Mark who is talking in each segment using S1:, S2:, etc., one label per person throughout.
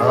S1: ఆ,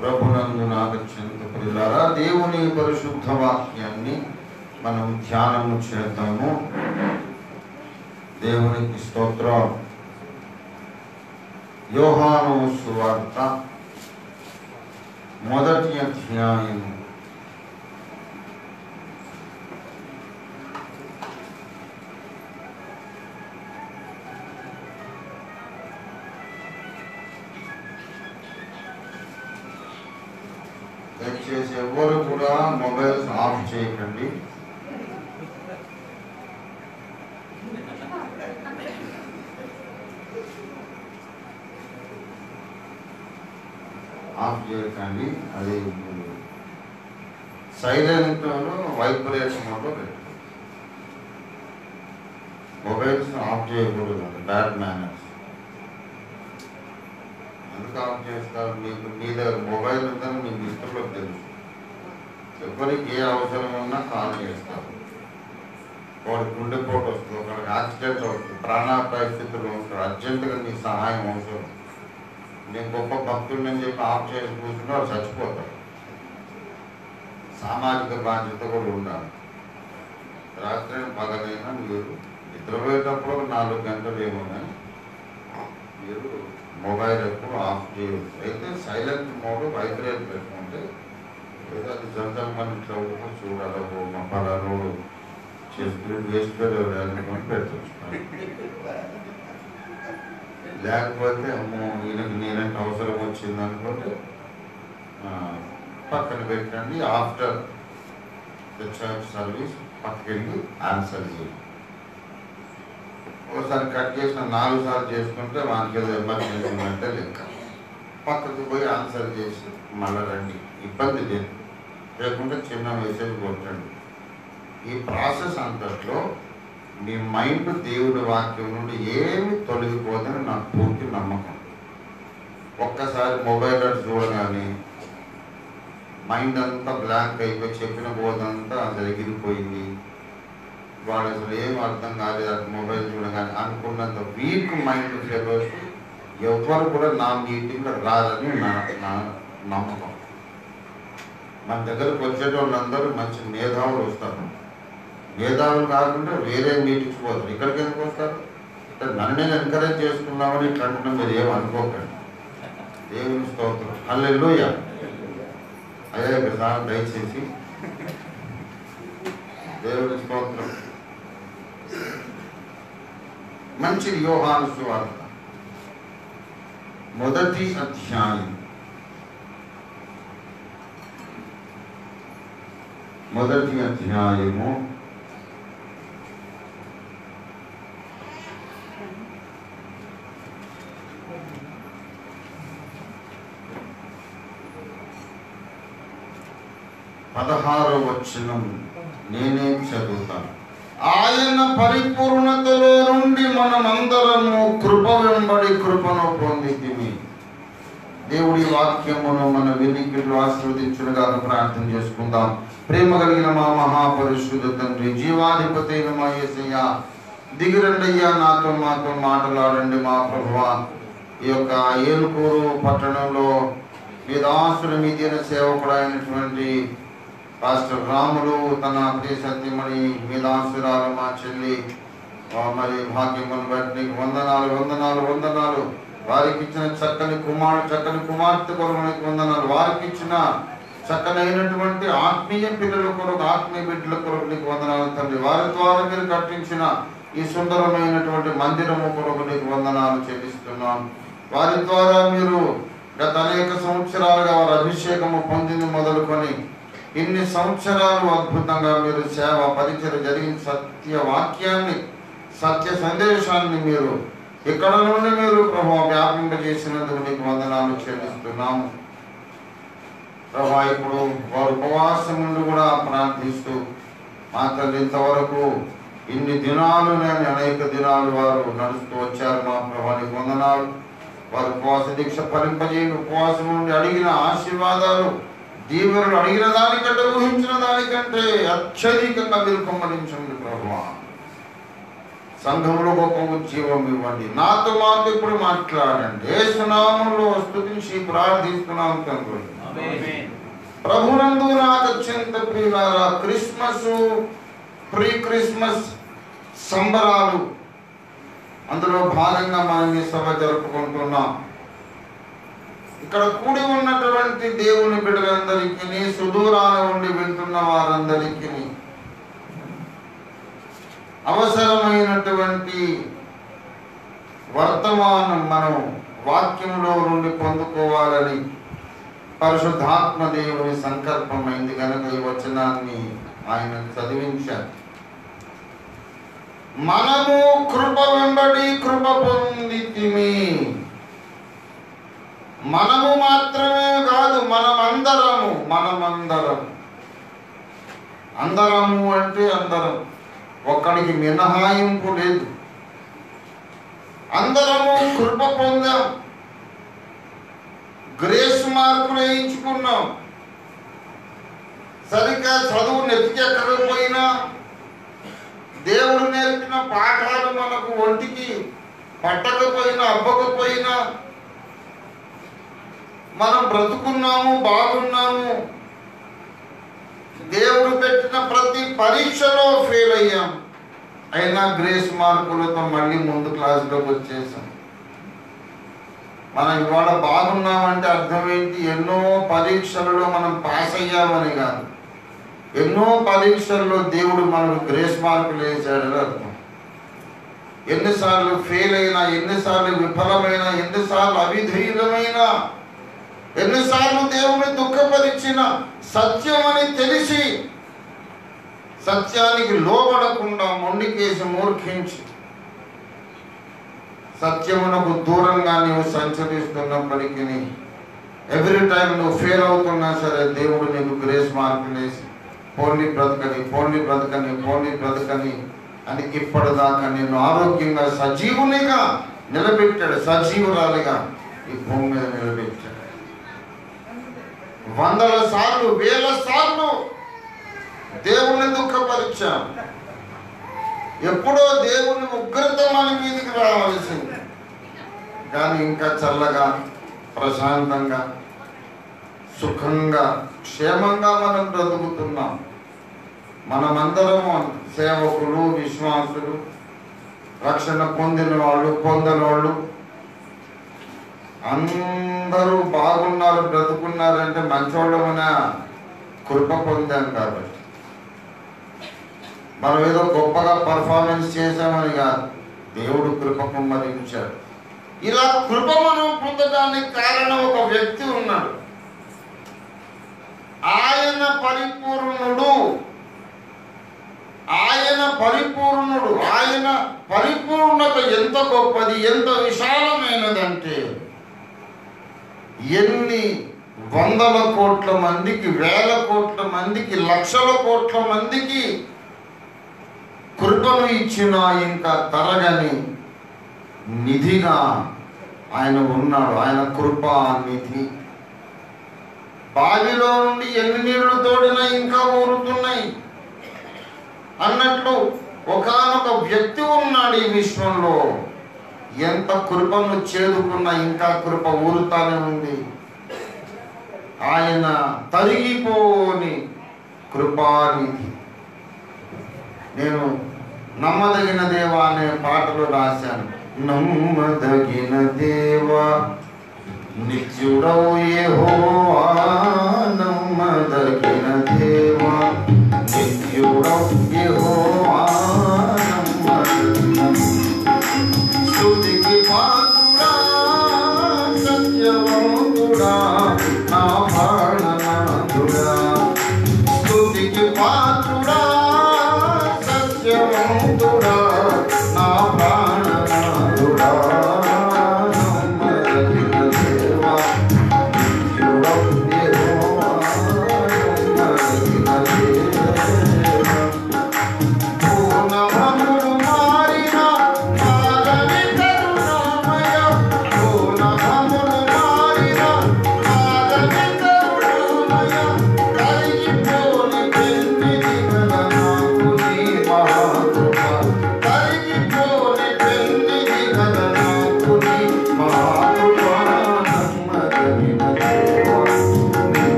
S1: ప్రభునందు నాగచ్చంత ప్రియులారా దేవుని పరిశుద్ధ వాక్యాన్ని మనం ధ్యానము చేద్దాము. దేవునికి స్తోత్రం. యోహాను సువార్త మొదటి అధ్యాయము. చేయకండి ఆఫ్ చేయకండి. అది సైలెంట్ వైబ్రేషన్ మోడ్లో పెట్టండి మొబైల్స్ ఆఫ్ చేయకూడదు బ్యాడ్ మేనర్స్. ఎందుకు ఆఫ్ చేస్తారు? మీకు మీ దగ్గర మొబైల్ ఉందని మీ మిత్రులకు తెలుసు ఎవరికి ఏ అవసరం ఉన్నా కాల్ చేస్తారు వాడి గుండెపోటు వస్తుంది ఒకరికి యాక్సిడెంట్ అవుతుంది ప్రాణ పరిస్థితులు ఉంటాడు అర్జెంటుగా నీ సహాయం అవసరం. నేను గొప్ప భక్తుడిని చెప్పి ఆఫ్ చేసి కూర్చుంటే వాడు చచ్చిపోతాడు. సామాజిక బాధ్యత కూడా ఉండాలి. రాత్రి పగలైనా మీరు నిద్రపోయేటప్పుడు ఒక నాలుగు గంటలు ఏమో కానీ మీరు మొబైల్ ఎప్పుడు ఆఫ్ చేయవచ్చు అయితే సైలెంట్ మోడ్ వైబ్రేట్ పెట్టుకుంటే ఏదో మన ఇట్లా ఊహ ఓ మా పలానోడు చేసుకుని వేస్ట్ అనుకొని లేకపోతే అమ్మో ఈయనకి నేనంటే అవసరం వచ్చింది అనుకుంటే పక్కన పెట్టండి ఆఫ్టర్ ద చర్చ్ సర్వీస్ పక్కకెళ్ళి ఆన్సర్ చేయండి. ఒకసారి కట్ చేసిన నాలుగు సార్లు చేసుకుంటే మనకి ఏదో ఎమర్జెన్సీ అంటే లెక్క పక్కకు పోయి ఆన్సర్ చేసి మళ్ళీ రండి. ఇబ్బంది లేదు. లేకుంటే చిన్న మెసేజ్ కొట్టండి. ఈ ప్రాసెస్ అంతట్లో మీ మైండ్ దేవుడి వాక్యం నుండి ఏమి తొలగిపోదని నాకు పూర్తి నమ్మకం. ఒక్కసారి మొబైల్ అటు చూడగానే మైండ్ అంతా బ్లాంక్ అయిపోయి చెప్పిన బోధంతా అసలు ఎగిరిపోయింది. వాడు అసలు ఏం అర్థం కాలేదు అటు మొబైల్ చూడగానే అనుకున్నంత వీక్ మైండ్ ఫెలోస్ ఎవరు కూడా నా మీటింగ్లో రాదని నా నా నమ్మకం. మన దగ్గరకు వచ్చేటోళ్ళందరూ మంచి మేధావులు వస్తారు. మేధావులు కాకుండా వేరే మీటింగ్స్ పోతారు ఇక్కడికి ఎందుకు వస్తారు? ఇక్కడ నన్ను ఎంకరేజ్ చేసుకున్నామని ఇట్లా అంటున్నాం మీరు ఏం అనుకోకండి. దేవుని స్తోత్రం. అల్లెల్లో అదే ప్రధాన దయచేసి. దేవుని స్తోత్రం. మంచి యోహాను వార్త మొదటి అధ్యాయం. మొదటి అధ్యాయము పదహారో వచనం. నేనే చదువుతాను. ఆయన పరిపూర్ణతలో నుండి మనమందరము కృప వెంబడి కృపను పొందితిమి. దేవుడి వాక్యమును మన వినికిడిలో ఆశీర్వదించునుగా ప్రార్థన చేసుకుందాం. ప్రేమ కలిగిన మా మహాపరిశుద్ధ తండ్రి జీవాధిపతి అయిన మా ఏసయ్య దిగిరండయ్యా నాతో మాతో మాట్లాడండి మా ప్రభువ. ఈ యొక్క ఏలుకూరు పట్టణంలో మీ మీదైన మీదిన సేవకుడైనటువంటి పాస్టర్ రాములు తన ప్రియ సత్యమణి మీ దాసురాలు మా చెల్లి మరి భాగ్యమును బట్టి వందనాలు వందనాలు వందనాలు. వారికి ఇచ్చిన చక్కని కుమారుడు చక్కని కుమార్తె కొరకు వందనాలు. వారికి ఇచ్చిన చక్కనైనటువంటి ఆత్మీయ పిల్లల కొరకు ఆత్మీయ బిడ్డల కొరకు నీకు వందనాలు తండ్రి. వారి ద్వారా మీరు కట్టించిన ఈ సుందరమైనటువంటి మందిరము కొరకు నీకు వందనాలు చెల్లిస్తున్నాం. వారి ద్వారా మీరు గత అనేక సంవత్సరాలుగా వారి అభిషేకము పొందింది మొదలుకొని ఇన్ని సంవత్సరాలు అద్భుతంగా మీరు సేవ పరిచయం జరిగిన సత్య వాక్యాన్ని సత్య సందేశాన్ని మీరు ఇక్కడ నుండి మీరు ప్రభావ వ్యాపింపజేసినందుకు నీకు వందనాలు చెల్లిస్తున్నాము. ప్రభా ఇప్పుడు వారు ఉపవాసం నుండి కూడా ప్రార్థిస్తూ మా ఇంతవరకు ఇన్ని దినాలు నేను అనేక దినాలు వారు నడుస్తూ వచ్చారు. మా ప్రభానికి వందనాలు. వారు ఉపవాస దీక్ష ఫలింపజేయండి. ఉపవాసం నుండి అడిగిన ఆశీర్వాదాలు దీవెనలు అడిగిన దానికంటే ఊహించిన దానికంటే అత్యధికంగా మీరు కుమ్మరించండి ప్రభా సంఘంలో గొప్ప ఉద్యోగం ఇవ్వండి. నాతో మాతో ఇప్పుడు మాట్లాడండి. ఏ సునామంలో వస్తుంది ప్రార్థిస్తున్నాం తండ్రి. ప్రభునందు నాకు అత్యంత ప్రియులారా క్రిస్మస్ ప్రీ క్రిస్మస్ సంబరాలు. అందులో భాగంగా మనం ఈ సభ జరుపుకుంటున్నాం. ఇక్కడ కూడి ఉన్నటువంటి దేవుని బిడ్డలందరికీ సుదూరాన ఉండి వింటున్న వారందరికీ అవసరమైనటువంటి వర్తమానం మనం వాక్యంలో నుండి పొందుకోవాలని పరిశుద్ధాత్మ దేవుని సంకల్పమైంది కనుక ఈ వచనాన్ని ఆయన చదివించారు. మనము కృప వెంబడి కృప పొందితిమి. మనము మాత్రమే కాదు మనమందరము మనమందరం. అందరము అంటే అందరం. ఒక్కడికి మినహాయింపు లేదు. అందరము కృప పొందాం. గ్రేస్ మార్కులు వేయించుకున్నాం. సరిగ్గా చదువు నెత్తికెక్కకపోయినా దేవుడు నేర్పిన పాఠాలు మనకు ఒంటికి పట్టకపోయినా అబ్బకపోయినా మనం బ్రతుకున్నాము బాగున్నాము. దేవుడు పెట్టిన ప్రతి పరీక్షలో ఫెయిల్ అయ్యాం. అయినా గ్రేస్ మార్కులతో మళ్ళీ ముందు క్లాసులోకి వచ్చేసాం. మనం ఇవాళ బాగున్నామంటే అర్థం ఏంటి? ఎన్నో పరీక్షలలో మనం పాస్ అయ్యామని కాదు. ఎన్నో పరీక్షల్లో దేవుడు మనకు గ్రేస్ మార్కులు వేసాడని అర్థం. ఎన్నిసార్లు ఫెయిల్ అయినా ఎన్నిసార్లు విఫలమైన ఎన్నిసార్లు అవిధేయులమైన ఎన్నిసార్లు దేవుని దుఃఖపరిచిన సత్యం అని తెలిసి సత్యానికి లోబడకుండా మొండికేసి మూర్ఖించి సత్యమునకు దూరంగా నీవు సంచరిస్తున్నప్పటికీ ఎవ్రీ టైం నువ్వు ఫెయిల్ అవుతున్నా సరే దేవుడు నీకు గ్రేస్ మార్కులు పోండి బ్రతకని పోండి బ్రతకని పోండి బ్రతకని అని ఇప్పటిదాకా నేను ఆరోగ్యంగా సజీవునిగా నిలబెట్టాడు సజీవురాలిగా ఈ భూమి మీద నిలబెట్టాడు. వందల సార్లు వేల సార్లు దేవుణ్ణి దుఃఖపరిచాం. ఎప్పుడో దేవుని ఉగ్రత మన మీదకి రావాల్సింది. కానీ ఇంకా చల్లగా ప్రశాంతంగా సుఖంగా క్షేమంగా మనం బ్రతుకుతున్నాం. మనమందరము సేవకులు విశ్వాసులు రక్షణ పొందిన వాళ్ళు పొందని వాళ్ళు అందరూ బాగున్నారు బ్రతుకున్నారంటే మంచోళ్ళమన కృప పొందాం కాబట్టి. మనం ఏదో గొప్పగా పర్ఫార్మెన్స్ చేశామని కాదు. దేవుడు కృపకు మరించాడు ఇలా కృప మనం పొందడానికి కారణం ఒక వ్యక్తి ఉన్నాడు. ఆయన పరిపూర్ణుడు. ఆయన పరిపూర్ణుడు. ఆయన పరిపూర్ణత ఎంత గొప్పది ఎంత విశాలమైనదంటే ఎన్ని వందల కోట్ల మందికి వేల కోట్ల మందికి లక్షల కోట్ల మందికి కృపను ఇచ్చిన ఇంకా తరగని నిధిగా ఆయన ఉన్నాడు. ఆయన కృపా నిధి. బావిలో నుండి ఎన్ని నీళ్ళు తోడినా ఇంకా ఊరుతున్నాయి. అన్నట్లు ఒకానొక వ్యక్తి ఉన్నాడు ఈ విశ్వంలో. ఎంత కృపను చేదుకున్నా ఇంకా కృప ఊరుతానే ఉంది. ఆయన తరిగిపోని కృపానిధి నేను నమ్మదగిన దేవా అనే పాటలు రాశాను నమ్మదగిన దేవా నిత్యుడవు యెహోవా నమ్మదగిన దేవా నిత్యుడవు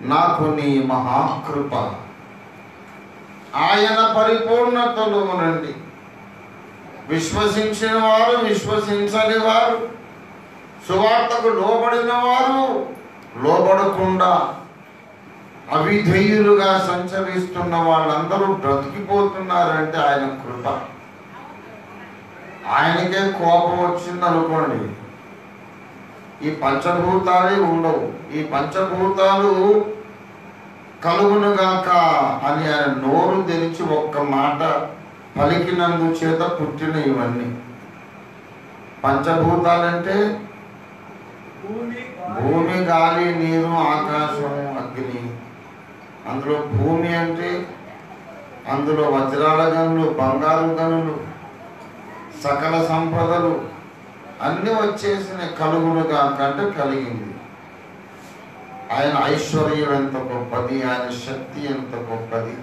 S1: నాకు నీ మహాకృప. ఆయన పరిపూర్ణతలు ఉనండి విశ్వసించిన వారు విశ్వసించని వారు సువార్తకు లోబడిన వారు లోబడకుండా అవిధేయులుగా సంచరిస్తున్న వాళ్ళందరూ బ్రతికిపోతున్నారంటే ఆయన కృప. ఆయనకే కోపం వచ్చింది అనుకోండి ఈ పంచభూతాలే ఉండవు. ఈ పంచభూతాలు కలుగునుగాక అని ఆయన నోరు తెరిచి ఒక్క మాట పలికినందు చేత పుట్టిన ఇవన్నీ. పంచభూతాలంటే
S2: భూమి
S1: గాలి నీరు ఆకాశం అగ్ని. అందులో భూమి అంటే అందులో వజ్రాల గనులు బంగారు గనులు సకల సంపదలు అన్ని వచ్చేసిన కలుగునుగా కంటే కలిగింది. ఆయన ఐశ్వర్యం ఎంత గొప్పది ఆయన శక్తి ఎంత గొప్పది.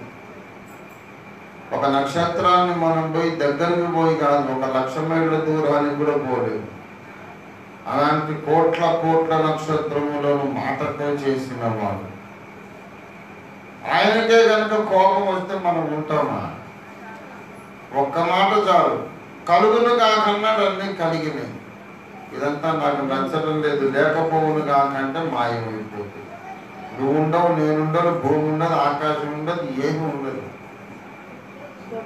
S1: ఒక నక్షత్రాన్ని మనం పోయి దగ్గరికి పోయి కాదు ఒక లక్ష మైళ్ళ దూరానికి కూడా పోలేదు. అలాంటి కోట్ల కోట్ల నక్షత్రములను మాటతో చేసిన వాడు. ఆయనకే కనుక కోపం వస్తే మనం ఉంటామా? ఒక్క మాట చాలు. కలుగును కాకుండా అన్నీ కలిగినాయి ఇదంతా నాకు నచ్చడం లేదు. లేకపోవును కాకంటే మాయమైపోతుంది నువ్వు ఉండవు నేనుండను భూమి ఉండదు ఆకాశం ఉండదు ఏమి ఉండదు.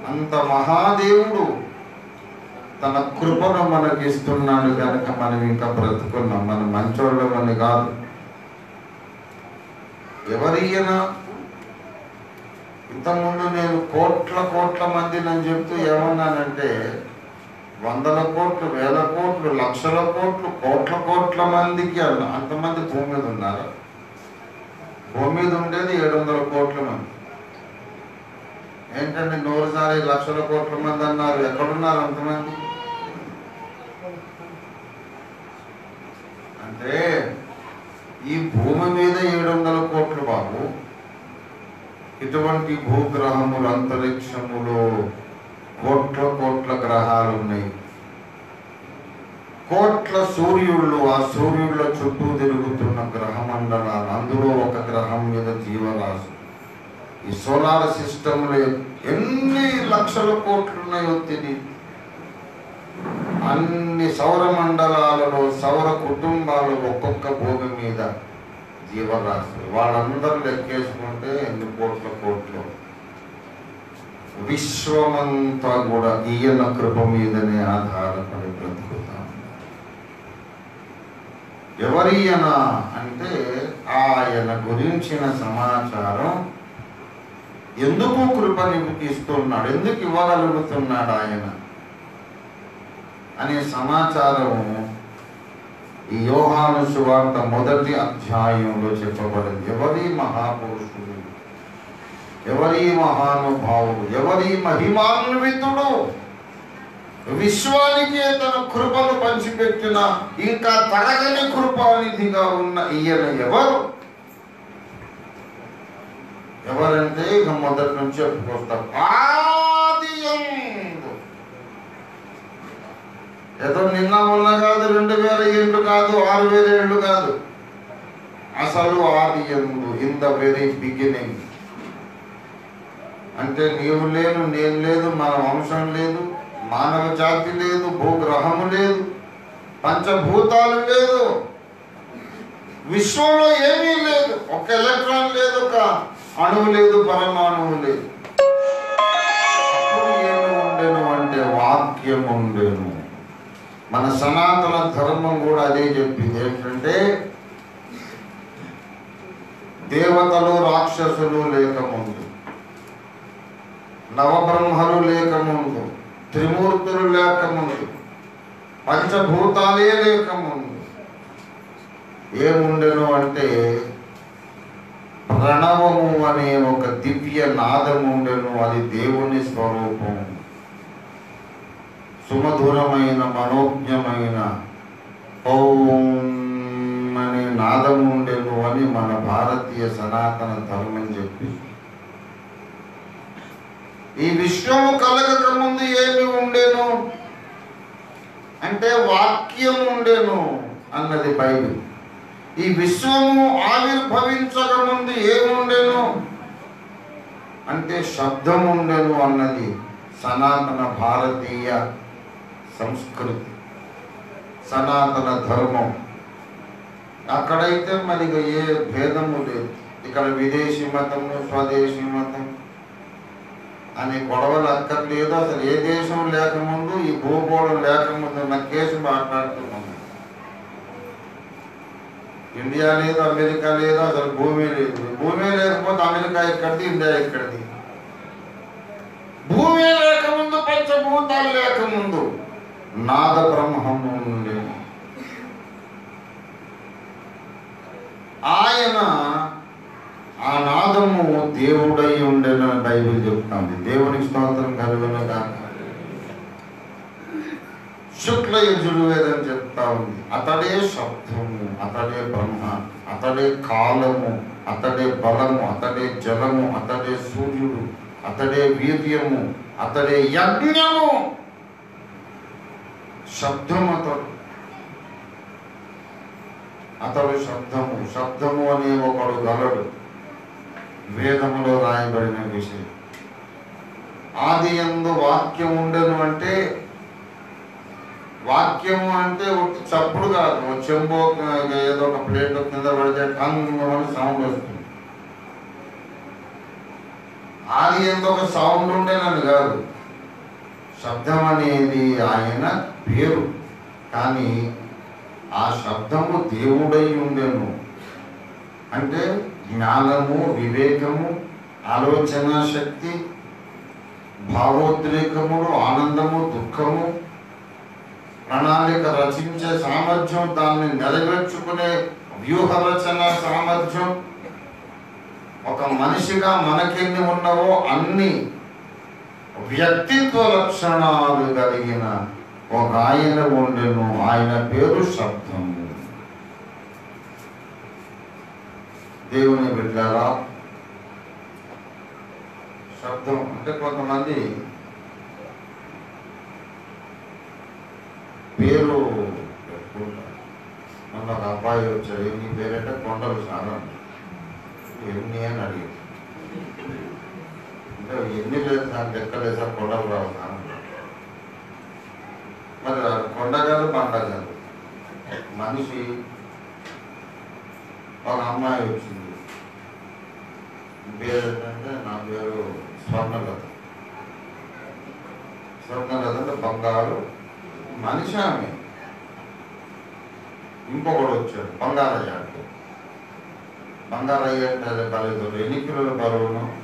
S1: అంత మహాదేవుడు తన కృపను మనకి ఇస్తున్నాడు కనుక మనం ఇంకా బ్రతుకున్నాం. మన మంచోళ్ళమని కాదు. ఎవరియనా ఇంతకుముందు నేను కోట్ల కోట్ల మంది అని చెప్తూ ఏమన్నానంటే వందల కోట్లు వేల కోట్లు లక్షల కోట్లు కోట్ల కోట్ల మందికి అంతమంది భూమి మీద ఉన్నారు? భూమి మీద ఉండేది ఏడు వందల కోట్ల మంది. ఏంటంటే నూరుసారి లక్షల కోట్ల మంది అన్నారు? ఎక్కడున్నారు అంతమంది? అంటే ఈ భూమి మీద ఏడు వందల కోట్లు బాబు ఇటువంటి భూగ్రహములు అంతరిక్షములో కోట్ల కోట్ల గ్రహాలు ఉన్నాయి కోట్ల సూర్యుళ్ళు ఆ సూర్యుళ్ళ చుట్టూ తిరుగుతున్న గ్రహమండలాలు అందులో ఒక గ్రహం మీద జీవరాశి. ఈ సోలార్ సిస్టంలో ఎన్ని లక్షల కోట్లు ఉన్నాయో తెలియదు అన్ని సౌర మండలాలలో సౌర కుటుంబాలు ఒక్కొక్క భూమి మీద జీవరాశి వాళ్ళందరూ లెక్కేసుకుంటే ఎన్ని కోట్ల కోట్లు? విశ్వమంతా కూడా ఈయన కృప మీదనే ఆధారపడి బ్రతుకుతాం. ఎవరియన అంటే ఆయన గురించిన సమాచారం ఎందుకు కృపని ఇస్తున్నాడు ఎందుకు ఇవ్వగలుగుతున్నాడు ఆయన? అనే సమాచారం ఈ యోహాను సువార్త మొదటి అధ్యాయంలో చెప్పబడింది. ఎవరి మహాపురుషుడు? ఎవరి మహానుభావుడు ఎవరి మహిమాన్వితుడు విశ్వానికి తన కృపను పంచిపెట్టిన ఇంకా తరగని కృపానిధిగా ఉన్న ఈయన ఎవరు? ఎవరంటే ఇక మొదటి నుంచి చెప్పుకొస్తాం. ఆది ఏదో నిన్న మొన్న కాదు రెండు వేల ఏళ్ళు కాదు ఆరు వేల ఏళ్ళు కాదు. అసలు ఆది ఎందు ఇన్ ద వెరీ బిగినింగ్. అంటే నీవు లేదు నేను లేదు మన వంశం లేదు మానవ జాతి లేదు భూగ్రహము లేదు పంచభూతాలు లేదు. విశ్వంలో ఏమీ లేదు. ఒక ఎలక్ట్రాన్ లేదు ఒక అణువు లేదు పరమాణువు లేదు. అప్పుడు ఏమి ఉండేను అంటే వాక్యం ఉండేను. మన సనాతన ధర్మం కూడా అదే చెప్పింది. ఏంటంటే దేవతలు రాక్షసులు లేకముందు. నవబ్రహ్మలు లేకముందు త్రిమూర్తులు లేకముందు పంచభూతాలే లేకముందు ఏముండెను అంటే ప్రణవము అనే ఒక దివ్య నాదము ఉండెను అది దేవుని స్వరూపం సుమధురమైన మనోజ్ఞమైన ఓం అనే నాదము ఉండెను అని మన భారతీయ సనాతన ధర్మం చెప్పి ఈ విశ్వము కలగక ముందు ఏమి ఉండేను? అంటే వాక్యం ఉండేను అన్నది బైబిల్. ఈ విశ్వము ఆవిర్భవించక ముందు ఏముండెను అంటే శబ్దం ఉండెను అన్నది సనాతన భారతీయ సంస్కృతి సనాతన ధర్మం. అక్కడైతే మరి ఏ భేదము లేదు. ఇక్కడ విదేశీ మతము స్వదేశీ మతం అనే గొడవలు అక్కర్లేదు అసలు ఏ దేశం లేకముందు ఈ భూగోళం లేకముందు నా కేసు మాట్లాడుతున్నాను ఇండియా లేదు అమెరికా లేదు అసలు భూమి లేదు. భూమి లేకపోతే అమెరికా ఎక్కడిది ఇండియా ఎక్కడిది? భూమి లేకముందు పంచభూతాలు లేకముందు నాద బ్రహ్మము ఆయన ఆ నాదము దేవుడై ఉండేనని బైబిల్ చెప్తుంది. దేవునికి స్తోత్రం కలుగును కాక శుక్ల యజుర్వేదం చెప్తా ఉంది అతడే శబ్దము అతడే బ్రహ్మ అతడే కాలము అతడే బలము అతడే జలము అతడే సూర్యుడు అతడే వీర్యము అతడే యజ్ఞము. శబ్దం అతడు అతడు శబ్దము శబ్దము అనే ఒకడు గలడు. వేదములో రాయబడిన విషయం. ఆది ఎందు వాక్యం ఉండను అంటే వాక్యము అంటే ఒక చప్పుడు కాదు. చెంబో చెంబు ఒక ఏదో ఒక ప్లేట్ కింద పడితే టంగ్ సౌండ్ వస్తుంది. ఆది ఎందు ఒక సౌండ్ ఉండేనని కాదు. శబ్దం అనేది ఆయన పేరు. కానీ ఆ శబ్దము దేవుడై ఉండేను. అంటే జ్ఞానము వివేకము ఆలోచన శక్తి భావోద్రేకములు ఆనందము దుఃఖము ప్రణాళిక రచించే సామర్థ్యం దాన్ని నెరవేర్చుకునే వ్యూహ రచన సామర్థ్యం. ఒక మనిషిగా మనకెన్ని ఉన్నవో అన్ని వ్యక్తిత్వ లక్షణాలు కలిగిన ఒక ఆయన ఉండెను. ఆయన పేరు శబ్దము. దేవుని బిడ్డారా శబ్దం అంటే కొంతమంది పేరు పెట్టుకుంటారు. మన అబ్బాయి వచ్చాడు నీ పేరంటే కొండలు సారా ఎన్ని అని అడిగారు అంటే ఎన్ని లేదు సార్ లెక్కలేదు సార్ కొండలు రావు సార్ మరి కొండగారు పండగారు మనిషి ఒక అమ్మాయి వచ్చింది. పేరు ఏంటంటే నా పేరు స్వర్ణలత. స్వర్ణలత అంటే బంగారు మనిషి ఆమె. ఇంకొకడు వచ్చాడు బంగారయ్య అంటే బంగారయ్య అంటే అదే బలేదు ఎన్ని కిలోల బరువును?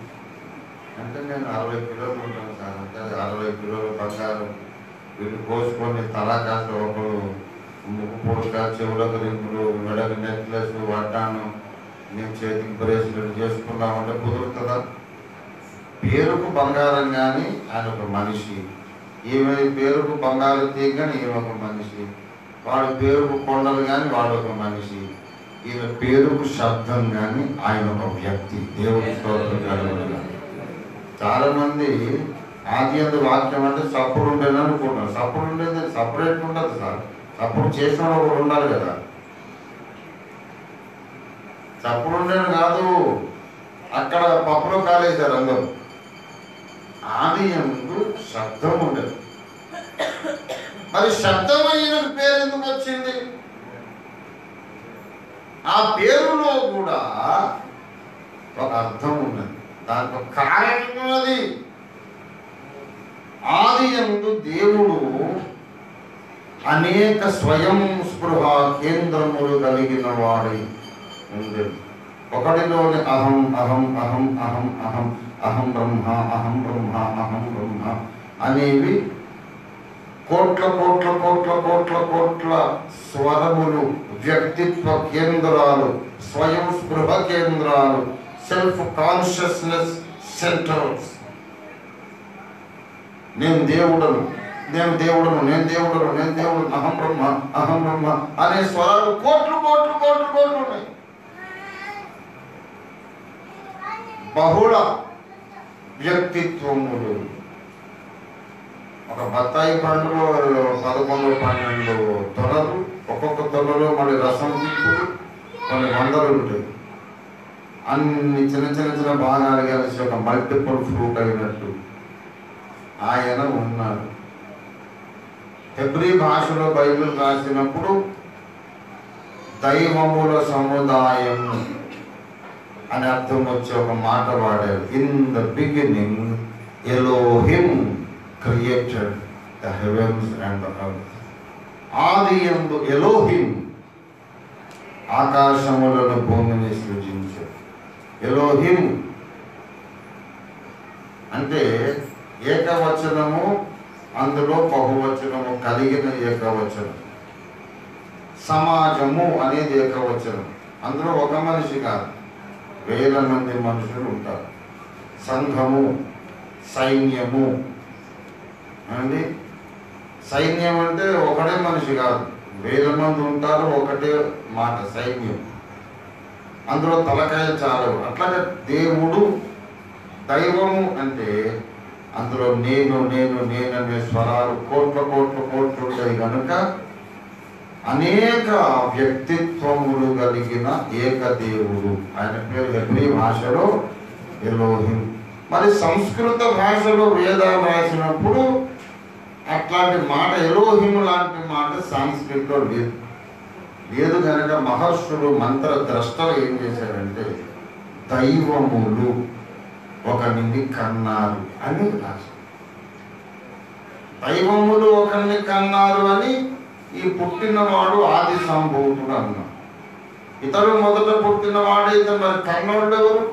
S1: అంటే నేను అరవై కిలోలు ఉంటాను సార్. అంటే అరవై కిలోల బంగారం. వీళ్ళు కోసుకొని తలా కాస్త ఒకడు ముక్కు పొడుక చెవులకు రింపులు మెడకు నెక్లెస్ వడ్డాను నేను చేతికి బ్రేస్లెట్ చేసుకున్నామంటే కుదురుతుందా? పేరుకు బంగారం కానీ ఆయన ఒక మనిషి. ఈమె పేరుకు బంగారం తీగ కానీ ఈమె ఒక మనిషి. వాడి పేరుకు కొండలు కానీ వాడు ఒక మనిషి. ఈమె పేరుకు శబ్దం కానీ ఆయన ఒక వ్యక్తి. దేవుడి స్తోత్రం కలగలుగా చాలా మంది ఆది అందు వాక్యం అంటే సప్పుడు ఉండేది అనుకుంటున్నారు. సప్పుడు ఉండేది సపరేట్ ఉండదు సార్. అప్పుడు చేసిన ఒకరు ఉండాలి కదా. తప్పుడు ఉండేది కాదు. అక్కడ పప్పులో కాలేశారు అందరూ. ఆది ఎందు శబ్దం ఉండదు. మరి శబ్దం అయిన పేరు ఎందుకు వచ్చింది? ఆ పేరులో కూడా ఒక అర్థం ఉన్నది. దానికి ఒక కారణం ఉన్నది. ఆది ఎందు దేవుడు అనేక స్వయం స్పృహ కేంద్రములు కలిగిన వాడి ఉంది ఒకటిలోని అహం అహం అహం అహం అహం అహం బ్రహ్మ అహం బ్రహ్మ అహం బ్రహ్మ అనేవి కోట్ల కోట్ల కోట్ల కోట్ల కోట్ల స్వరములు వ్యక్తిత్వ కేంద్రాలు స్వయం స్పృహ కేంద్రాలు సెల్ఫ్ కాన్షియస్నెస్ సెంటర్స్ నేను దేవుడను నేను దేవుడును నేను దేవుడును నేను దేవుడు అహం బ్రహ్మ అహం బ్రహ్మ అనే స్వరాలు కోట్లు కోట్లు కోట్లు కోట్లు ఉన్నాయి. బహుళ వ్యక్తిత్వములు. ఒక బత్తాయి పండులో పదకొండు పన్నెండు తొలలు ఒక్కొక్క తొలలో మళ్ళీ రసం తిప్పులు కొన్ని వందలు ఉంటాయి. అన్ని చిన్న చిన్న చిన్న భాగాలు కలిసి ఒక మల్టిపుల్ ఫ్రూట్ అయినట్టు. ఆయన ఉన్నాడు. హెబ్రి భాషలో బైబిల్ రాసినప్పుడు దైవముల సముదాయం అని అర్థం వచ్చే ఒక మాట వాడారు. In the beginning Elohim created the heavens and the earth ఎందు ఎలోహిమ్ ఆకాశములను భూమిని సృజించాడు ఎలోహిమ్ అంటే ఏకవచనము అందులో బహువచనము కలిగిన ఏకవచనం. సమాజము అనేది ఏకవచనం. అందులో ఒక మనిషి కాదు. వేల మంది మనుషులు ఉంటారు. సంఘము సైన్యము. అండి సైన్యం అంటే ఒకటే మనిషి కాదు. వేల మంది ఉంటారు ఒకటే మాట సైన్యం. అందులో తలకాయ చాలవు. అట్లాగే దేవుడు దైవము అంటే అందులో నేను నేను నేను అనే స్వరాలు కోట్ల కోట్ల కోట్లు ఉంటాయి కనుక అనేక వ్యక్తిత్వములు కలిగిన ఏక దేవుడు ఆయన పేరు హెబ్రీ భాషలో ఎలోహిం. మరి సంస్కృత భాషలో వేదాలు రాసినప్పుడు అట్లాంటి మాట ఎలోహిం లాంటి మాట సాంస్కృతిలో లేదు. లేదు కనుక మహర్షులు మంత్ర ద్రష్టలు ఏం చేశారంటే దైవములు ఒకరిని కన్నారు అని రాశారు దైవములు ఒకరిని కన్నారు అని ఈ పుట్టినవాడు ఆది సంభూతుడు అన్నాడు. ఇతడు మొదట పుట్టినవాడు ఇతను మరి కన్నోళ్ళు ఎవరు?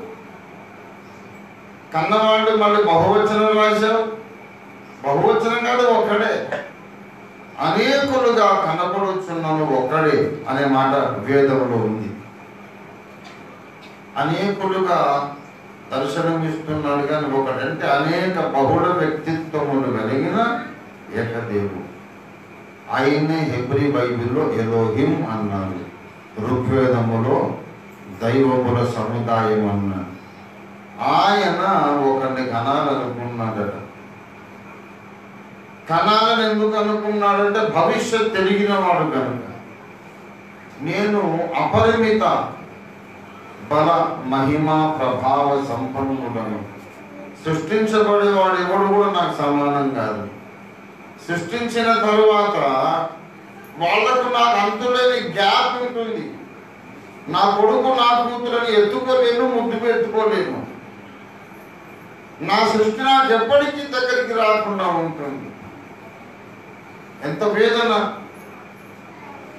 S1: కన్నవాడు మళ్ళీ బహువచనం రాశారు బహువచనం కాదు ఒక్కడే అనేకులుగా కనపడుచున్నాను ఒక్కడే అనే మాట వేదంలో ఉంది. అనేకులుగా దర్శనమిస్తున్నాడు కానీ ఒకటంటే అనేక బహుళ వ్యక్తిత్వములు కలిగిన ఏకదేవుడు. ఆయన్నే హెబ్రి బైబిల్లో ఎలోహిం అన్నారు ఋగ్వేదములో దైవముల సముదాయం అన్నారు ఆయన ఒకరిని కనాలనుకున్నాడట. కనాలని ఎందుకు అనుకున్నాడంటే భవిష్యత్ తెలిగిన వాడు కనుక. నేను అపరిమిత బల మహిమ ప్రభావ సంపన్నుడను. సృష్టించబడేవాడు ఎవడు కూడా నాకు సమానం కాదు. సృష్టించిన తరువాత వాళ్ళకు నాకు అంతులేని గ్యాప్ ఉంటుంది. నా కొడుకు నా కూతురని ఎత్తుకోలేను ముద్దు పెట్టుకోలేను. నా సృష్టి నాకు ఎప్పటికీ దగ్గరికి రాకుండా ఉంటుంది. ఎంత వేదన.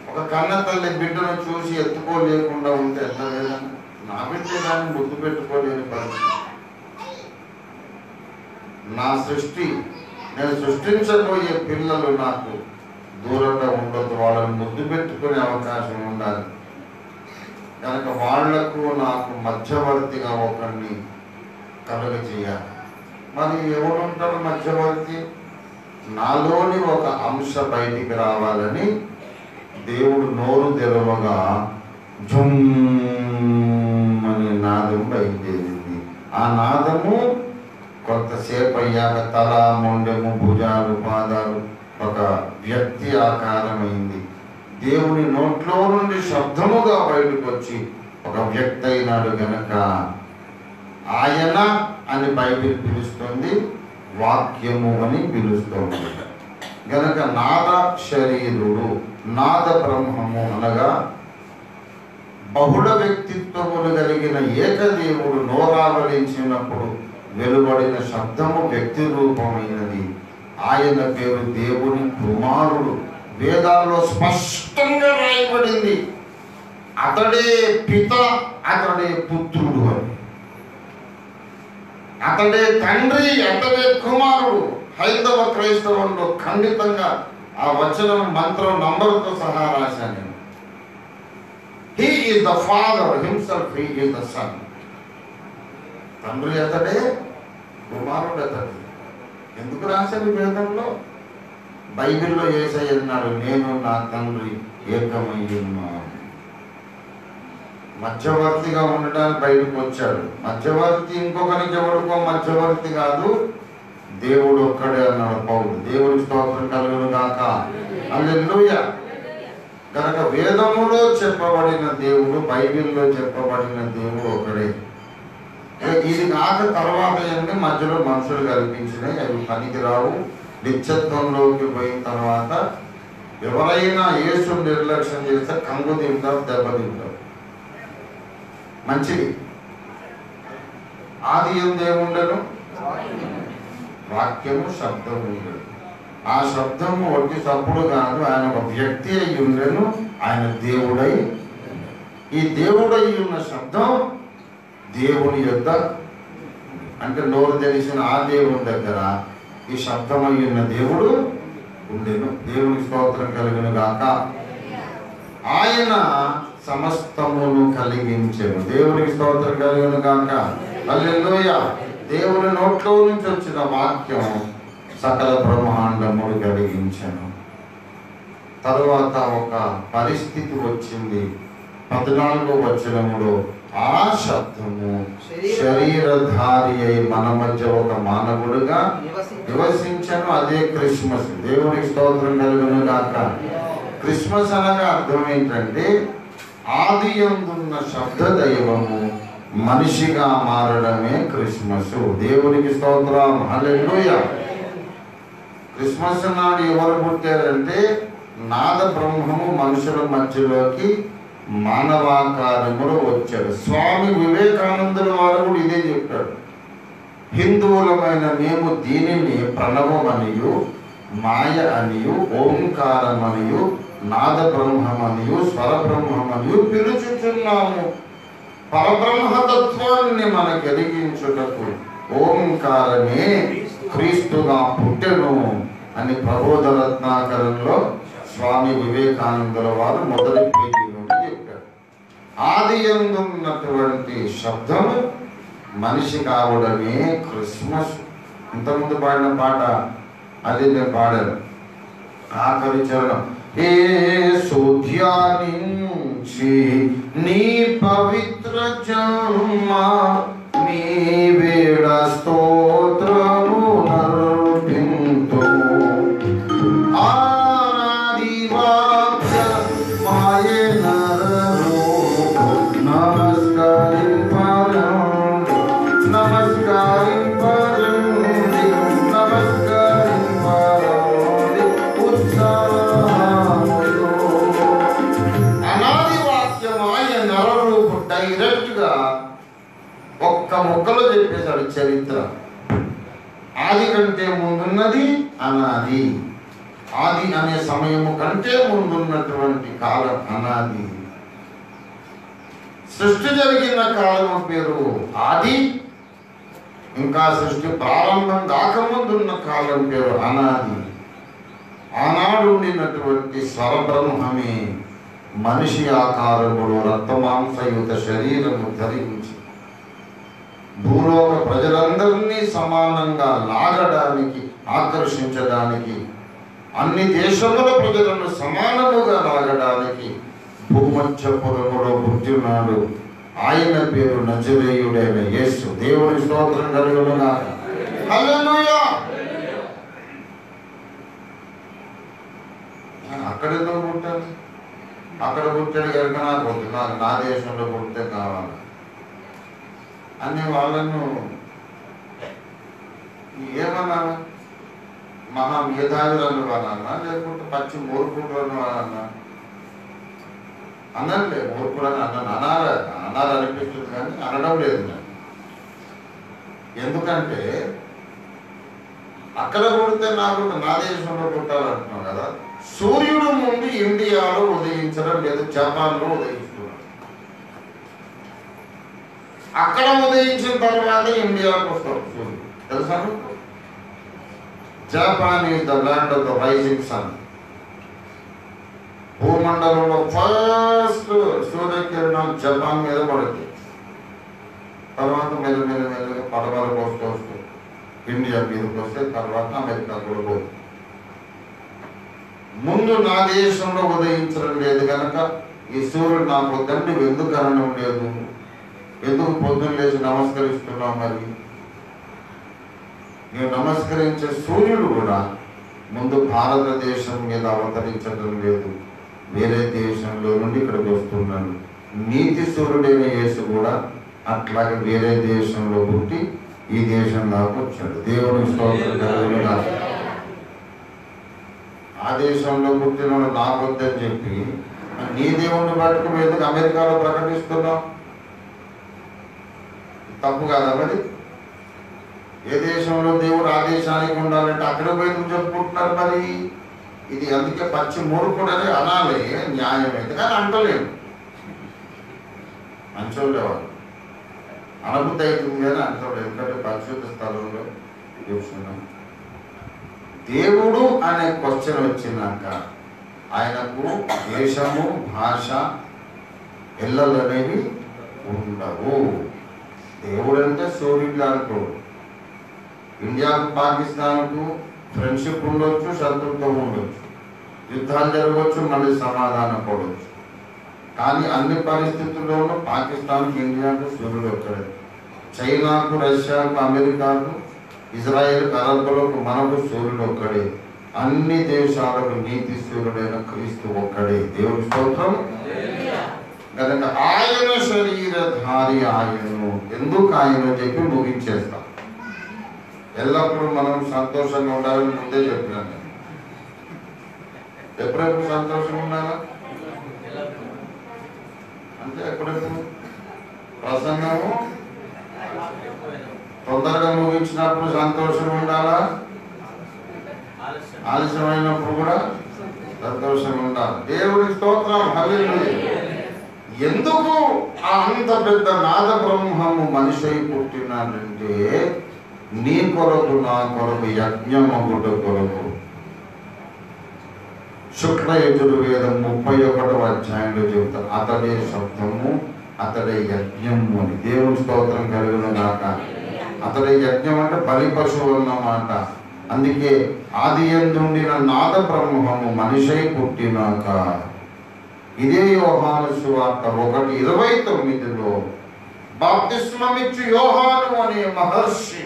S1: ఒక కన్న తల్లి బిడ్డను చూసి ఎత్తుకోలేకుండా ఉంటే ఎంత వేదన? నా బిడ్డ దాన్ని ముద్దు పెట్టుకోలేని పరిస్థితి నా సృష్టి నేను సృష్టించబోయే పిల్లలు నాకు దూరంగా ఉండొద్దు. వాళ్ళని ముద్దు పెట్టుకునే అవకాశం ఉండాలి. కనుక వాళ్ళకు నాకు మధ్యవర్తిగా ఒకరిని కలుగ చేయాలి. మరి ఎవరు ఉంటారు మధ్యవర్తి? నాలోని ఒక అంశ బయటికి రావాలని దేవుడు నోరు తెరవగా జుమ్ నాదం బయలుదేరింది. ఆ నాదము కొంతసేపు అయ్యాక తల మొండెము భుజాలు పాదాలు ఒక వ్యక్తి ఆకారమైంది. దేవుని నోట్లో నుండి శబ్దముగా బయటకు వచ్చి ఒక వ్యక్తి అయినాడు గనక ఆయన అని బైబిల్ పిలుస్తుంది వాక్యము అని పిలుస్తుంది. గనక నాద శరీరుడు నాద బ్రహ్మము అనగా బహుళ వ్యక్తిత్వములు కలిగిన ఏకదేవుడు నోరావరించినప్పుడు వెలువడిన శబ్దము వ్యక్తి రూపమైనది. ఆయన పేరు దేవుని కుమారుడు. వేదాల్లో స్పష్టంగా రాయబడింది. అతడే పిత అతడే పుత్రుడు అని. అతడే తండ్రి అతడే కుమారుడు. హైందవ క్రైస్తవంలో ఖండితంగా ఆ వచనం మంత్రం నంబరుతో సహా రాశాను నేను. He is the father himself he is the son తండ్రి అతడే కుమారుడు అతడే ఎందుకు రాశారు వేదంలో బైబిల్లో ఏసై నేను నా తండ్రి ఏకమై ఉన్నాను మధ్యవర్తిగా ఉండడానికి బయటకు వచ్చాడు. మధ్యవర్తి ఇంకొకరికి ఎవరికో మధ్యవర్తి కాదు దేవుడు ఒక్కడే అన్నాడు పౌరుడు దేవుడి స్తోత్రం కలుగును కాక అల్లెలుయ కనుక వేదములో చెప్పబడిన దేవుడు బైబిల్లో చెప్పబడిన దేవుడు ఒకడే. ఇది కాక తర్వాత ఏంటంటే మధ్యలో మనుషులు కల్పించినాయి అవి పనికిరావు. నిత్యత్వంలోకి పోయిన తర్వాత ఎవరైనా యేసు నిర్లక్ష్యం చేస్తే కంగు తింటారు దెబ్బ తింటారు. మంచిది. ఆది ఏముండను వాక్యము శబ్దం ఉండదు. ఆ శబ్దము ఒట్టి తప్పుడు కాదు ఆయన ఒక వ్యక్తి అయి ఉండను ఆయన దేవుడై ఈ దేవుడై ఉన్న శబ్దం దేవుని యొక్క అంటే నోరు తెలిసిన ఆ దేవుని దగ్గర ఈ శబ్దమై ఉన్న దేవుడు ఉండేను. దేవుని స్తోత్రం కలిగిన గాక. ఆయన సమస్తమును కలిగించెను. దేవునికి స్తోత్రం కలిగిన గాక. హల్లెలూయ. దేవుని నోట్లో నుంచి వచ్చిన వాక్యం సకల బ్రహ్మాండములు కలిగించను తరువాత ఒక పరిస్థితి వచ్చింది. పద్నాలుగో వచనములో ఆ శబ్దము శరీరధారి అయి మన మధ్య ఒక మానవుడుగా నివసించను. అదే క్రిస్మస్. దేవునికి స్తోత్రం కలుగును గాక. క్రిస్మస్ అనగా అర్థం ఏంటంటే ఆది ఎందున్న శబ్ద దైవము మనిషిగా మారడమే క్రిస్మస్. దేవునికి స్తోత్రం. హల్లెలూయా. క్రిస్మస్ నాడు ఎవరు పుట్టారంటే నాద బ్రహ్మము మనుషుల మధ్యలోకి మానవాకారములో వచ్చాడు. స్వామి వివేకానందుల వారు కూడా ఇదే చెప్పాడు హిందువులమైన మేము దీనిని ప్రణవమనియు మాయ అనియు ఓంకారమనియు నాద బ్రహ్మమనియు స్వర బ్రహ్మమనియు పిలుచుచున్నాము. పరబ్రహ్మతత్వాన్ని మనకు ఎదిగించుటకు ఓంకారమే క్రీస్తుగా పుట్టెను అని ప్రబోధ రత్నాకరంలో స్వామి వివేకానందుల వారు మొదటి పేజీలో చెప్పారు. ఆది ఉన్నటువంటి శబ్దము మనిషి కావడమే క్రిస్మస్. ఇంతకుముందు పాడిన పాట అది నేను పాడాను. ఆఖరి చరణం. ఏ ధ్యానించి నీ పవిత్ర జన్మ నీ వేడ చెప్తారు చరిత్ర ఆది కంటే ముందున్నది అనాది. ఆది అనే సమయము కంటే ముందున్నటువంటి కాలం అనాది. సృష్టి జరిగిన కాలం పేరు ఆది. ఇంకా సృష్టి ప్రారంభం దాకముందున్న కాలం పేరు అనాది. ఆనాడు ఉండినటువంటి స్వరబ్రహ్మమే మనిషి ఆకారములు రక్తమాంసయుత శరీరము ధరించి భూలోక ప్రజలందరినీ సమానంగా లాగడానికి ఆకర్షించడానికి అన్ని దేశముల ప్రజలను సమానముగా లాగడానికి భూమధ్యపురములో పుట్టినాడు. ఆయన పేరు నజరేయుడైన యేసు. దేవుని స్తోత్రం కలుగునుగా అక్కడ ఎందుకు పుట్టాను అక్కడ పుట్టాడు కనుక నాకు నాకు నా దేశంలో పుట్టితే కావాలి. అని వాళ్ళను ఏమన్నా మహా మేధావులను అన్నా లేకుంటే పచ్చి మూర్ఖులను అన్నా అన్నలే మూర్ఖులని అన్నాను. అనాలి అనాలి అనిపిస్తుంది కానీ అనడం లేదు నేను ఎందుకంటే అక్కడ కొడితే నాకు నా దేశంలో కొట్టాలంటున్నాం కదా. సూర్యుడు ముందు ఇండియాలో ఉదయించడం లేదు జపాన్లో ఉదయించడం అక్కడ ఉదయించిన తర్వాత ఇండియాకు వస్తాం తెలుసా? Japan is the land of the rising sun. భూమండలంలో ఫస్ట్ సూర్యకిరణం జపాన్ మీద పడుతుంది తర్వాత మెల్ల మెల్ల మెల్లగా పడవలకు వస్తూ వస్తూ ఇండియా మీదకి వస్తే తర్వాత అమెరికా కూడా పోతుంది. ముందు నా దేశంలో ఉదయించడం లేదు కనుక ఈ సూర్యుడు నాకు వద్దంటే ఎందుకు అనడం లేదు? ఎందుకు పొద్దున్న లేచి నమస్కరిస్తున్నావు మరి. నువ్వు నమస్కరించే సూర్యుడు కూడా ముందు భారతదేశం మీద అవతరించడం లేదు. వేరే దేశంలో నుండి ఇక్కడికి వస్తున్నాడు. నీతి సూర్యుడైన యేసు కూడా అట్లాగే వేరే దేశంలో పుట్టి ఈ దేశం దాకా వచ్చాడు. దేవుని స్తోత్రం ఆ దేశంలో పుట్టిన నాకొద్దని చెప్పి నీ దేవుణ్ణి పట్టుకుని ఎందుకు అమెరికాలో ప్రకటిస్తున్నావు? తప్పు కాదా మరి ఏ దేశంలో దేవుడు ఆ దేశానికి ఉండాలంటే అక్కడ పోయి చెప్పుకుంటున్నారు మరి? ఇది అందుకే పచ్చి మూర్ఖుడని అనాలి న్యాయమైంది కానీ అంటలేము మంచోళ్ళే వాళ్ళు అనుభూతి అవుతుంది అని అంటాడు ఎందుకంటే పరిశుద్ధ స్థలంలో చూస్తున్నాం దేవుడు అనే క్వశ్చన్ వచ్చినాక ఆయనకు దేశము భాష ఎల్లలు అనేవి ఉండవు. దేవుడు అంటే సూర్యుడు అనుకోడు ఇండియాకు పాకిస్తాన్కు ఫ్రెండ్షిప్ ఉండొచ్చు శత్రుత్వం ఉండొచ్చు. యుద్ధాలు జరగవచ్చు మళ్ళీ సమాధానం పడవచ్చు కానీ అన్ని పరిస్థితుల్లోనూ పాకిస్తాన్కి ఇండియాకు సూర్యుడు ఒక్కడే. చైనాకు రష్యాకు అమెరికాకు ఇజ్రాయెల్ అరబ్బులకు మనకు సూర్యుడు ఒక్కడే. అన్ని దేశాలకు నీతి సూర్యుడైన క్రీస్తు ఒక్కడే. దేవుడి స్తోత్రం. కనుక ఆయన శరీరధారి ఆయనను ఎందుకు ఆయన చెప్పి ముగించేస్తాం. ఎల్లప్పుడూ మనం సంతోషంగా ఉండాలని ముందే చెప్పినాను నేను. ఎప్పుడెప్పుడు సంతోషంగా ఉండాలా? అంటే ఎప్పుడెప్పుడు? ప్రసంగము తొందరగా ముగించినప్పుడు సంతోషంగా ఉండాలా? ఆలస్యమైనప్పుడు కూడా సంతోషంగా ఉండాలి. దేవుడి స్తోత్రం. హల్లెలూయా. ఎందుకు అంత పెద్ద నాద బ్రహ్మము మనిషి అయి పుట్టినాడంటే నీ కొరకు నా కొరకు యజ్ఞమగుట కొరకు. శుక్ల యజుర్వేదం ముప్పై ఒకటవ అధ్యాయంలో చెబుతారు అతడే శబ్దము అతడే యజ్ఞము అని. దేవుని స్తోత్రం కలిగిన గాక. అతడే యజ్ఞం అంటే బలి పశువు అన్నమాట. అందుకే ఆది ఎందుండిన నాద బ్రహ్మము మనిషై పుట్టినాక ఇదే యోహాను సువార్త ఒకటి ఇరవై తొమ్మిదిలో. బాప్తిస్మమిచ్చు యోహాను అనే మహర్షి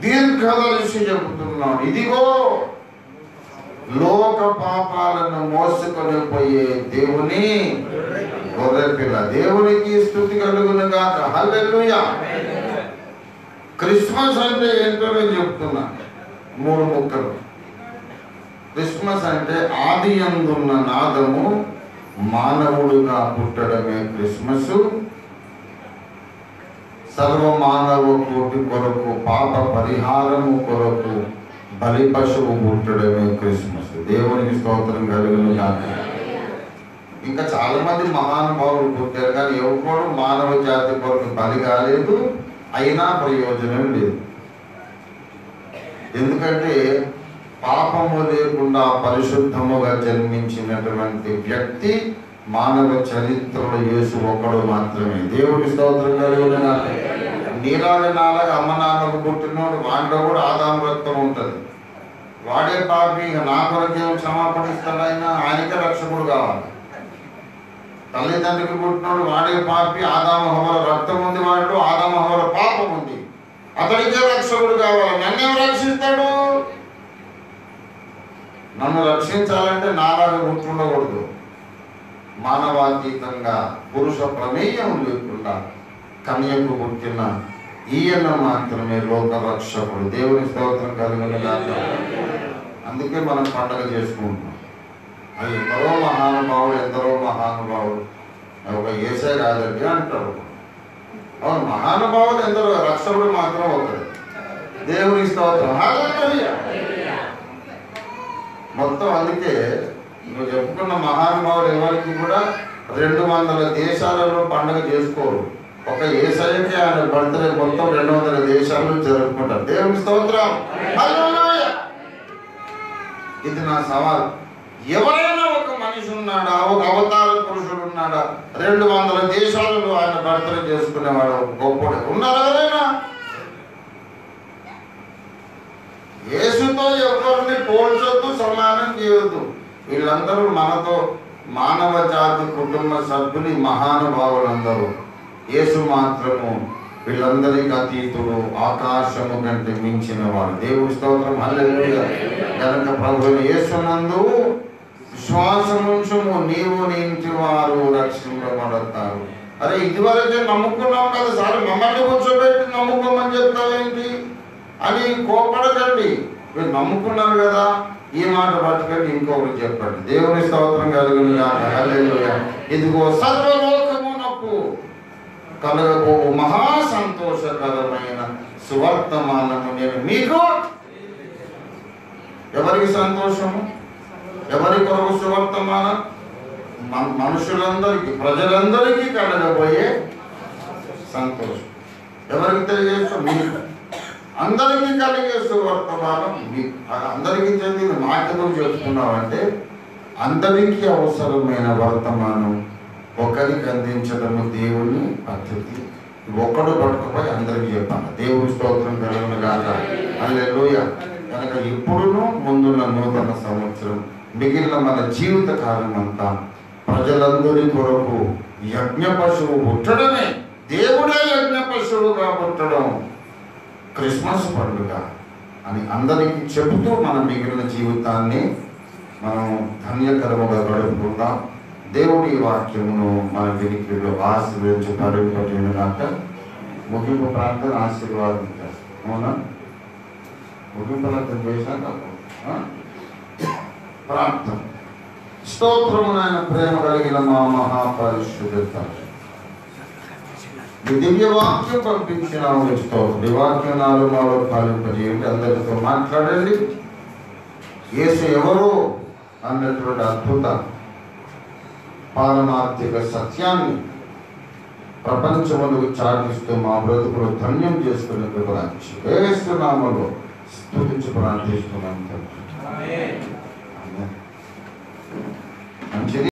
S1: దీర్ఘదర్శి చెబుతున్నాడు. ఇదిగో లోక పాపాలను మోసుకొని పోయే దేవుని గొర్రెపిల్ల దేవునికి స్థుతి కలుగును కాక హల్లెలూయా. క్రిస్మస్ అంటే ఏంటో నేను చెప్తున్నా. మూడు ముక్కలు. క్రిస్మస్ అంటే ఆది అందున్న నాదము. మానవుడుగా పుట్టడమే క్రిస్మస్. సర్వ మానవ కోటి కొరకు పాప పరిహారము కొరకు బలి పశువు పుట్టడమే క్రిస్మస్. దేవునికి స్తోత్రం కలుగును జాతి ఇంకా చాలా మంది మహానుభావులు పుట్టారు కానీ ఎవరు మానవ జాతి కొరకు బలి కాలేదు అయినా ప్రయోజనం లేదు. ఎందుకంటే పాపము లేకుండా పరిశుద్ధముగా జన్మించినటువంటి వ్యక్తి మానవ చరిత్రలో యేసు ఒక్కడు మాత్రమే. దేవుడి స్తోత్రం కలిగిన నీలాగా నాలాగా అమ్మ నాన్నకు పుట్టినోడు వాడిలో కూడా ఆదాం రక్తం ఉంటుంది. వాడే పాపి ఇక నా కొరకేమో క్షమాపణ ఆయనకే రక్షకుడు కావాలి. తల్లిదండ్రికి పుట్టినోడు వాడే పాపి ఆదామ రక్తం ఉంది వాడిలో ఆదామ పాపం ఉంది. అతడికే రక్షకుడు కావాలి. నన్నేం రక్షిస్తాడు? నన్ను రక్షించాలంటే నాలాగా గుర్తుండకూడదు మానవాతీతంగా పురుష ప్రమేయం లేకుండా కన్యకు పుట్టిన ఈయన మాత్రమే లోక రక్షకుడు. దేవుని స్తోత్రం కలిగిన అందుకే మనం పండగ చేసుకుంటున్నాం. అది ఎందరో మహానుభావుడు ఎందరో మహానుభావుడు. ఒక ఏసే కాదండి అంటారు. అవును మహానుభావుడు ఎందరో రక్షకుడు మాత్రం ఒకరు దేవుని స్తోత్రం. మొత్తం అందుకే నువ్వు చెప్పుకున్న మహానుభావులు ఎవరికి కూడా రెండు వందల దేశాలలో పండుగ చేసుకోరు. ఒక ఏసైకి ఆయన బర్త్డే మొత్తం రెండు వందల దేశాల్లో జరుపుకుంటారు. దేవుని స్తోత్రం. ఇది నా సవాల్. ఎవరైనా ఒక మనిషి ఉన్నాడా? ఒక అవతార పురుషుడు ఉన్నాడా? రెండు వందల దేశాలలో ఆయన బర్త్డే చేసుకునేవాడు గొప్ప ఉన్నారా ఎవరైనా? యేసుతో ఎవరిని పోల్చొద్దు సమానం చేయొద్దు. వీళ్ళందరూ మనతో మానవ జాతి కుటుంబ సభ్యుని మహానుభావులందరూ. యేసు మాత్రము వీళ్ళందరికీ అతీతుడు ఆకాశము కంటే మించిన వాడు దేవుడి స్తోత్రం హల్లెలూయా. కనుక ప్రభు యేసునందు విశ్వాసముంచుము నీవు నీ ఇంటి వారు రక్షింపబడతారు. అరే ఇదివరకే నమ్ముకున్నాం కదా సార్ మమ్మల్ని కూర్చోబెట్టి నమ్ముకోమని చెప్తావేంటి? అని కోపడకండి. మీరు నమ్ముకున్నారు కదా ఈ మాట పట్టుకొని ఇంకొకటి చెప్పండి. దేవుని స్తోత్రం కలుగును ఇదిగో సర్వలోకమునకు కలగబో మహా సంతోషకరమైన సువర్తమానము నేను మీకు ఎవరికి సంతోషము? ఎవరి కొరకు సువర్తమానం? మనుషులందరికీ ప్రజలందరికీ కలగబోయే సంతోషం. ఎవరికి తెలియజేస్తాం? మీకు. అందరికీ కలిగే సువర్తమానం అందరికీ చెందిన మాటలు చెప్తున్నామంటే అందరికీ అవసరమైన వర్తమానం ఒకరికి అందించడము దేవుని పద్ధతి. ఒక్కడు పట్టుకుపోయి అందరికీ చెప్పాలి. దేవుని స్తోత్రం కలుగును కాక అల్లెలోయ కనుక ఎప్పుడునూ ముందున్న నూతన సంవత్సరం మిగిలిన మన జీవిత కాలం అంతా ప్రజలందరి కొరకు యజ్ఞ పశువు పుట్టడమే. దేవుడే యజ్ఞ పశువుగా పుట్టడం. క్రిస్మస్ పండుగ అని అందరికీ చెబుతూ మన మిగిలిన జీవితాన్ని మనం ధన్యకరముగా గడుపుకుందాం. దేవుడి వాక్యమును మన వినికిలో ఆశీర్వదించి పరిపడినగాక ముగింపు ప్రాంతం ఆశీర్వాదం అవునా? ముగింపు చేశాక ఆ? ప్రార్థన. స్తోత్రమునైన ప్రేమ కలిగిన మా మహాపరిశుద్ధత దివ్య వాక్యం పంపించిన స్తోత్రం ఈ వాక్యం నాలో మాలో పాలింపజేయండి. అందరితో మాట్లాడండి. యేసు ఎవరు అన్నటువంటి అద్భుత పారమార్థిక సత్యాన్ని ప్రపంచములకు చాటిస్తూ మా బ్రతుకులు ధన్యం చేసుకునే కృపరాచి వేస్తున్నామలో స్థుతించి ప్రార్థిస్తున్నాం. మంచిది.